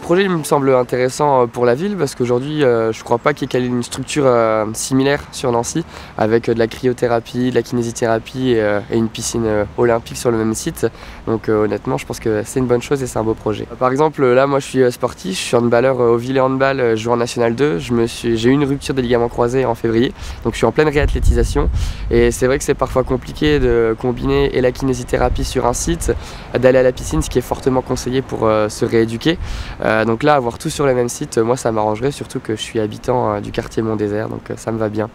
projet me semble intéressant pour la ville parce qu'aujourd'hui je ne crois pas qu'il y ait une structure similaire sur Nancy avec de la cryothérapie, de la kinésithérapie et une piscine olympique sur le même site. Donc honnêtement je pense que c'est une bonne chose et c'est un beau projet. Par exemple là moi je suis sportif, je suis handballeur au Villers Handball, je joue en National 2, j'ai eu une rupture des ligaments croisés en février donc je suis en pleine réathlétisation et c'est vrai que c'est parfois compliqué de combiner et la kinésithérapie sur un site, d'aller à la piscine, ce qui est fortement conseillé pour euh, se rééduquer. Euh, donc là, avoir tout sur le même site, moi ça m'arrangerait, surtout que je suis habitant euh, du quartier Mont-Désert, donc ça me va bien.